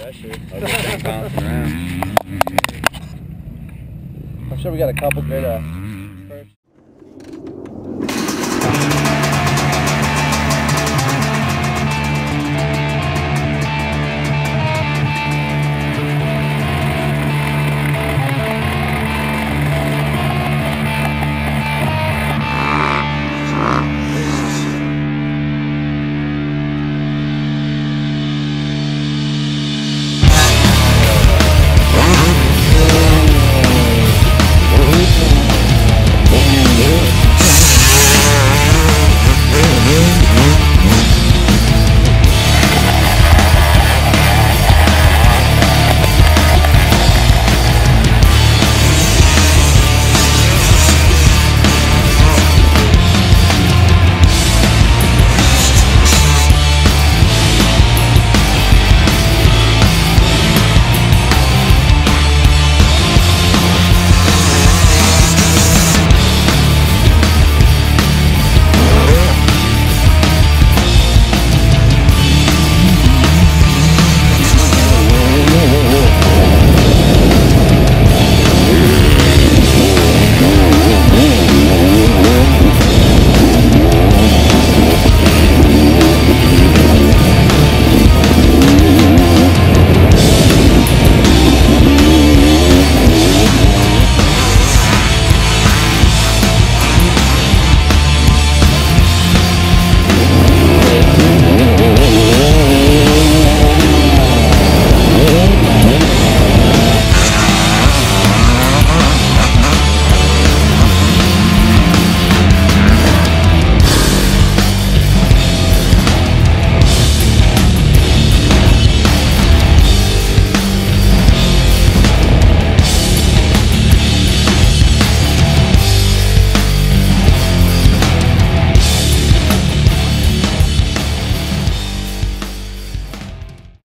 pressure. I'm sure we got a couple good uh, first.